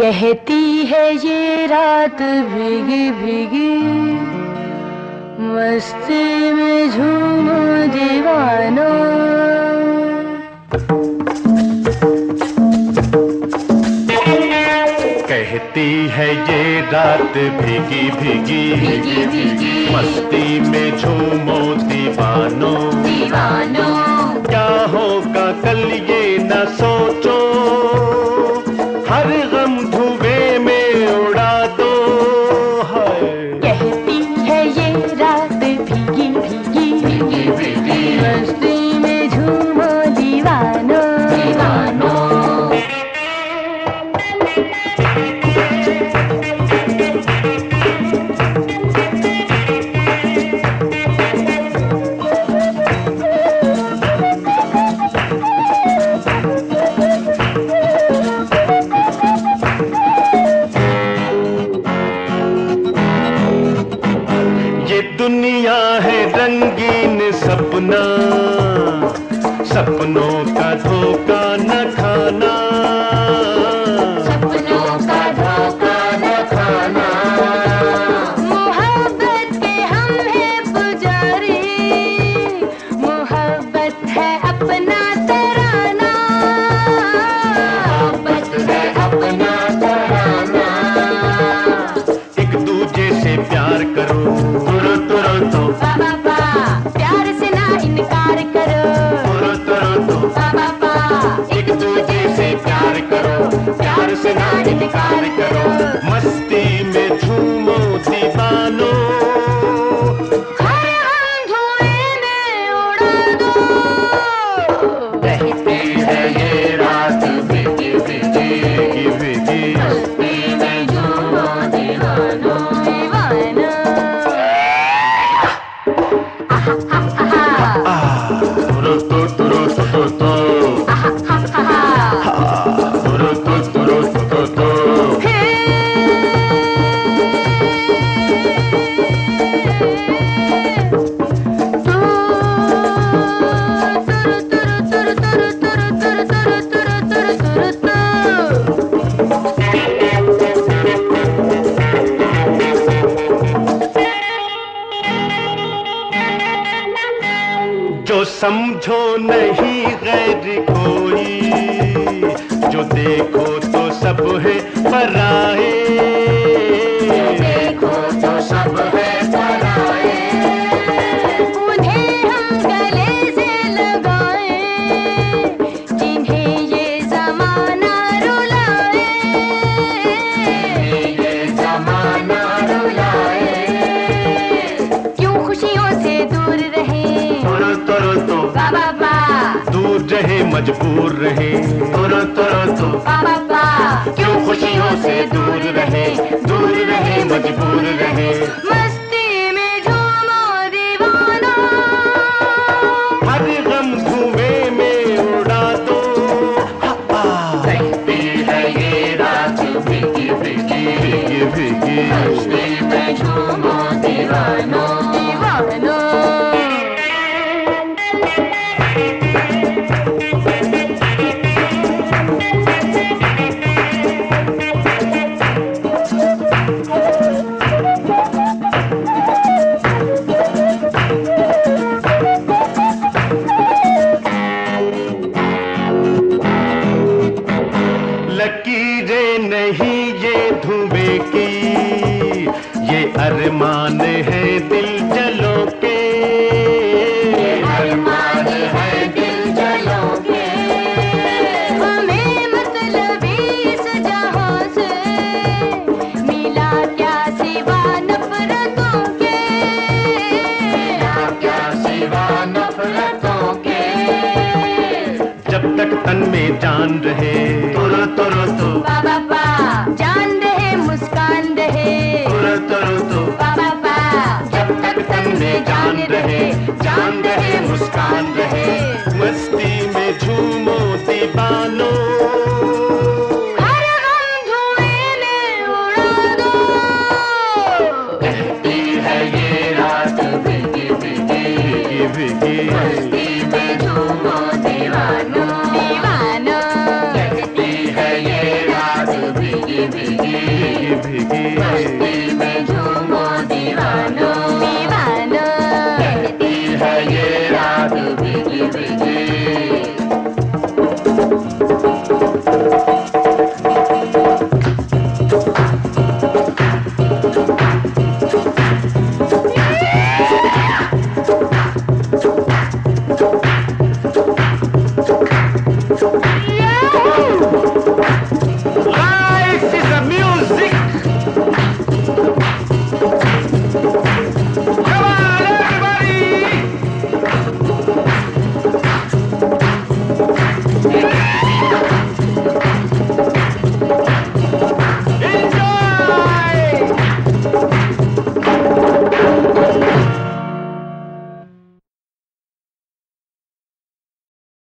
कहती है ये रात भीगी भीगी मस्ती में झूमो दीवानो। कहती है ये रात भीगी भीगी भीगी भीगी। मस्ती में झूमो दीवानो। दीवानो। क्या होगा कल ये न सोचो। सपना सपनों का धोखा न खाना। सपनों का धोखा न खाना। मोहब्बत के हम हैं पुजारी। मोहब्बत है अपना तराना। मोहब्बत है अपना तराना। एक दूजे से प्यार करो। जो समझो नहीं गैर कोई जो देखो तो सब है पराए रहे मजबूर रहे। तुरो तुरो तो। क्यों खुशियों से दूर रहे? दूर रहे, मजबूर रहे। ये अरमान है दिल चलो के अरमान है दिल जलों के हमें मतलब इस जहाँ से मिला क्या सिवा नफरतों के? मिला क्या सिवा नफरतों के? जब तक तन में जान रहे तुरो तुरो तो बाबा। जान रहे जान रहे मुस्कान रहे। मस्ती में झूमो दीवानो। है भीगी भीगी भीगी